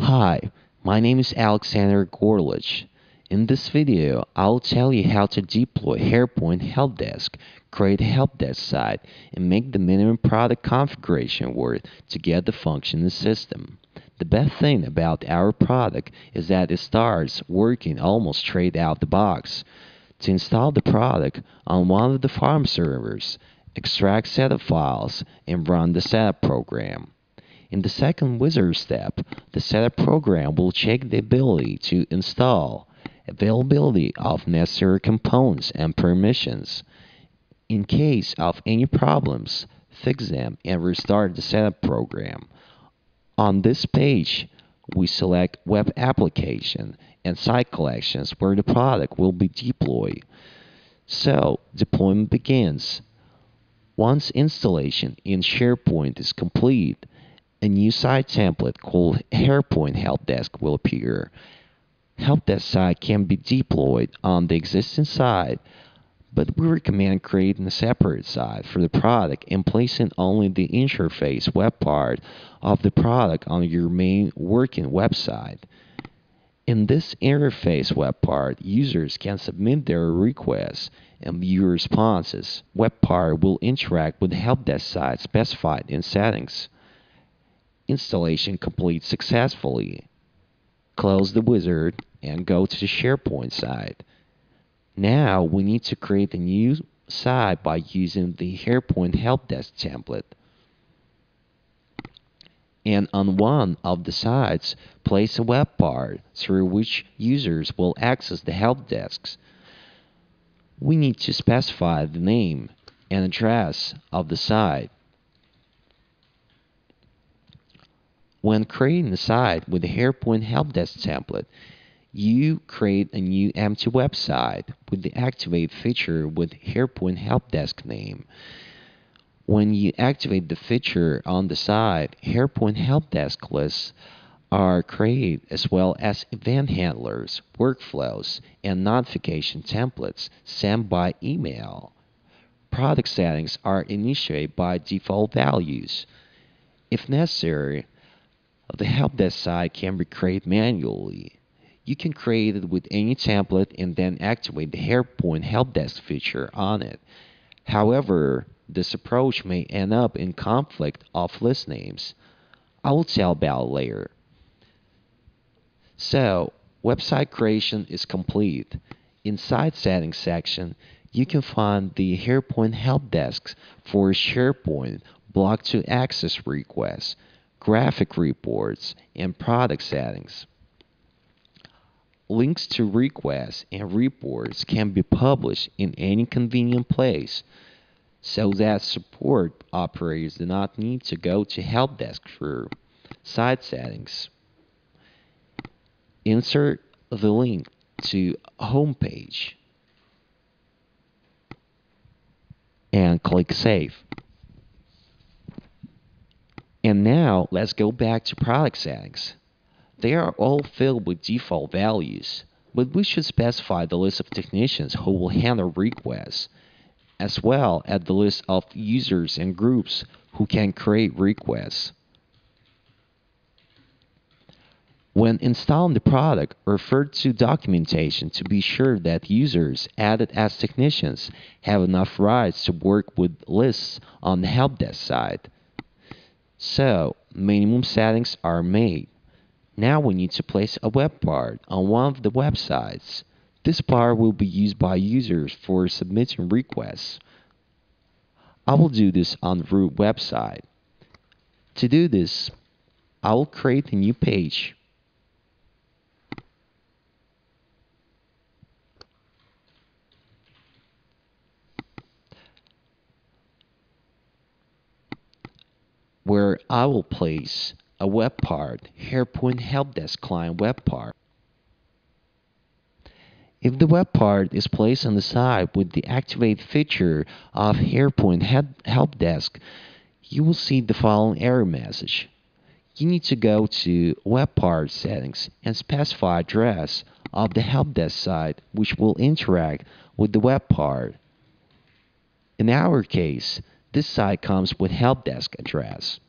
Hi, my name is Alexander Gorlich. In this video, I'll tell you how to deploy HarePoint Help Desk, create a help desk site, and make the minimum product configuration work to get the functioning system. The best thing about our product is that it starts working almost straight out the box. To install the product on one of the farm servers, extract setup files, and run the setup program. In the second wizard step, the setup program will check the ability to install, availability of necessary components and permissions. In case of any problems, fix them and restart the setup program. On this page, we select Web Application and Site Collections where the product will be deployed. So, deployment begins. Once installation in SharePoint is complete, a new site template called HarePoint Help Desk will appear. Help Desk site can be deployed on the existing site but we recommend creating a separate site for the product and placing only the interface web part of the product on your main working website. In this interface web part, users can submit their requests and view responses. Web part will interact with the help desk site specified in settings. Installation complete successfully. Close the wizard and go to the SharePoint site. Now we need to create a new site by using the SharePoint Help Desk template. And on one of the sites, place a web part through which users will access the help desks. We need to specify the name and address of the site. When creating a site with the HarePoint Help Desk template, you create a new empty website with the activate feature with HarePoint Help Desk name. When you activate the feature on the site, HarePoint Help Desk lists are created as well as event handlers, workflows, and notification templates sent by email. Product settings are initiated by default values. If necessary, Uh, the help desk site can be created manually. You can create it with any template and then activate the HarePoint Help Desk feature on it. However, this approach may end up in conflict of list names. I will tell about later. So, website creation is complete. Inside settings section, you can find the HarePoint help desks for SharePoint, block to access requests, graphic reports, and product settings. Links to requests and reports can be published in any convenient place so that support operators do not need to go to help desk for site settings. Insert the link to homepage and click save. And now let's go back to product settings. They are all filled with default values, but we should specify the list of technicians who will handle requests, as well as the list of users and groups who can create requests. When installing the product, refer to documentation to be sure that users added as technicians have enough rights to work with lists on the help desk side. So, minimum settings are made. Now we need to place a web part on one of the websites. This part will be used by users for submitting requests. I will do this on the root website. To do this, I will create a new page. where I will place a web part, HarePoint Help Desk Client web part. If the web part is placed on the side with the Activate feature of HarePoint Help Desk, you will see the following error message. You need to go to Web Part Settings and specify address of the Help Desk site which will interact with the web part. In our case, this site comes with Help Desk address.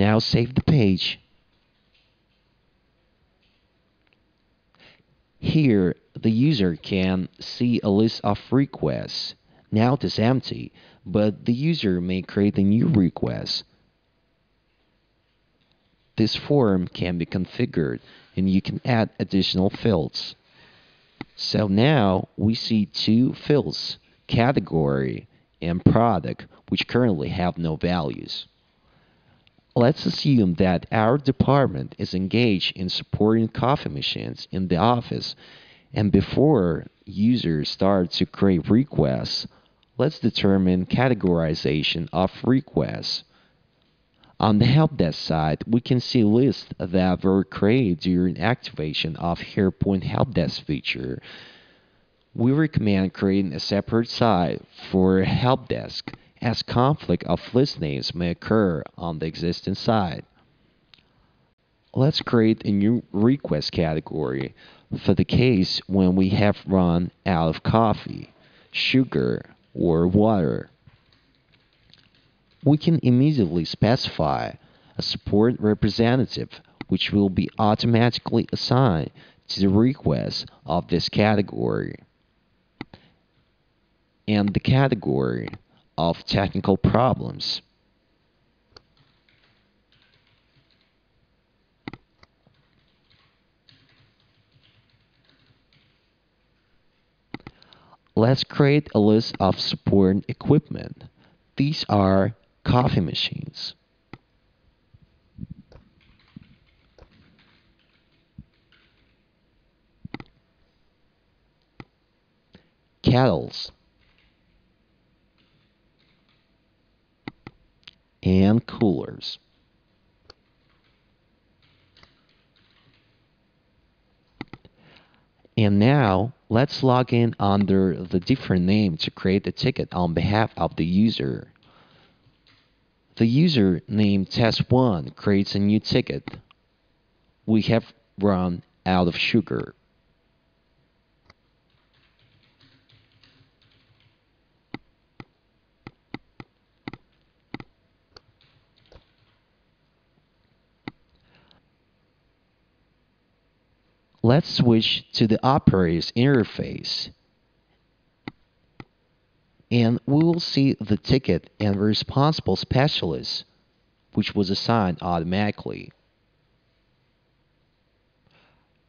Now save the page. Here, the user can see a list of requests. Now it is empty, but the user may create a new request. This form can be configured and you can add additional fields. So now we see two fields, category and product, which currently have no values. Let's assume that our department is engaged in supporting coffee machines in the office and before users start to create requests, let's determine categorization of requests. On the help desk side, we can see lists that were created during activation of HarePoint Help Desk feature. We recommend creating a separate side for Help Desk as conflict of list names may occur on the existing side. Let's create a new request category for the case when we have run out of coffee, sugar, or water. We can immediately specify a support representative which will be automatically assigned to the request of this category and the category of technical problems. Let's create a list of support equipment. These are coffee machines. Kettles. And coolers. And now let's log in under the different name to create the ticket on behalf of the user. The user name test1 creates a new ticket. We have run out of sugar. Let's switch to the operator's interface and we will see the ticket and responsible specialist which was assigned automatically.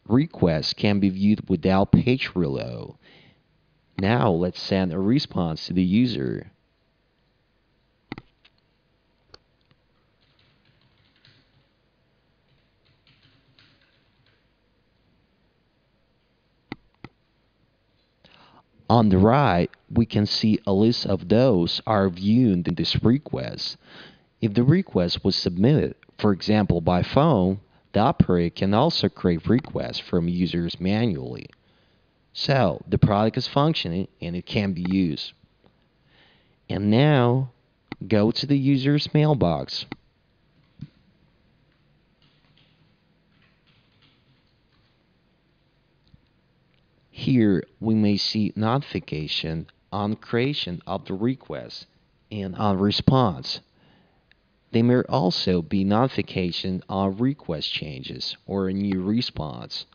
Requests can be viewed without page reload. Now let's send a response to the user. On the right, we can see a list of those are viewed in this request. If the request was submitted, for example by phone, the operator can also create requests from users manually. So, the product is functioning and it can be used. And now, go to the user's mailbox. Here we may see notification on creation of the request and on response. There may also be notification on request changes or a new response.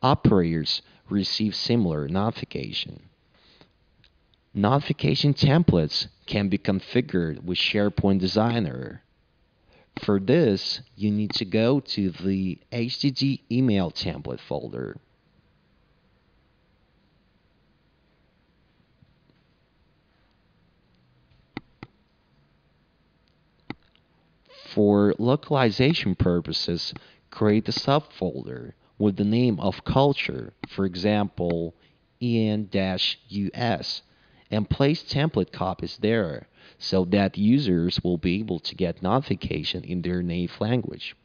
Operators receive similar notification. Notification templates can be configured with SharePoint Designer. For this, you need to go to the HTTP email template folder. For localization purposes, create a subfolder with the name of culture, for example, en-us, and place template copies there so that users will be able to get notification in their native language.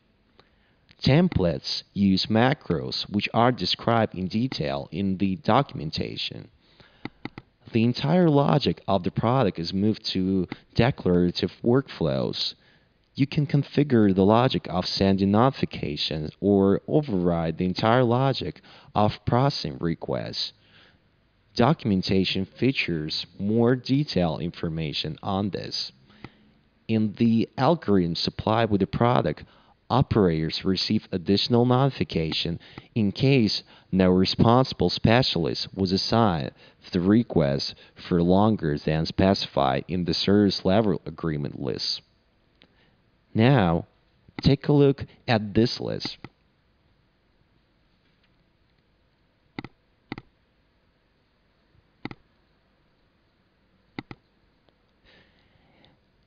Templates use macros which are described in detail in the documentation. The entire logic of the product is moved to declarative workflows you can configure the logic of sending notifications or override the entire logic of processing requests. Documentation features more detailed information on this. In the algorithm supplied with the product, operators receive additional notification in case no responsible specialist was assigned to the request for longer than specified in the service level agreement list. Now, take a look at this list.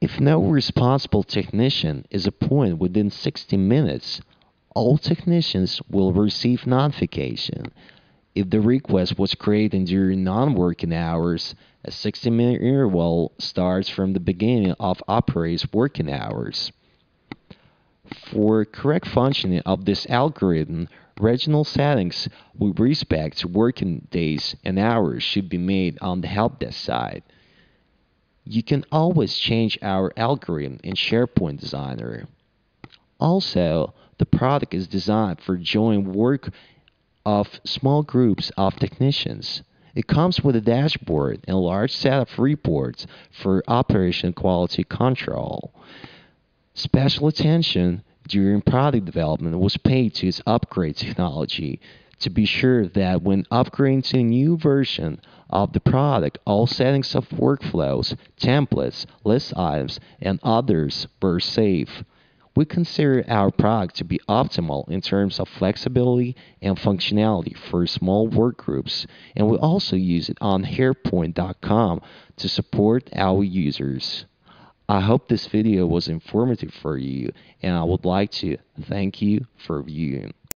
If no responsible technician is appointed within 60 minutes, all technicians will receive notification. If the request was created during non-working hours, a 60-minute interval starts from the beginning of operator's working hours. For correct functioning of this algorithm, regional settings with respect to working days and hours should be made on the help desk side. You can always change our algorithm in SharePoint Designer. Also, the product is designed for joint work of small groups of technicians. It comes with a dashboard and a large set of reports for operation quality control. Special attention during product development was paid to its upgrade technology to be sure that when upgrading to a new version of the product, all settings of workflows, templates, list items, and others were safe. We consider our product to be optimal in terms of flexibility and functionality for small work groups, and we also use it on harepoint.com to support our users. I hope this video was informative for you, and I would like to thank you for viewing.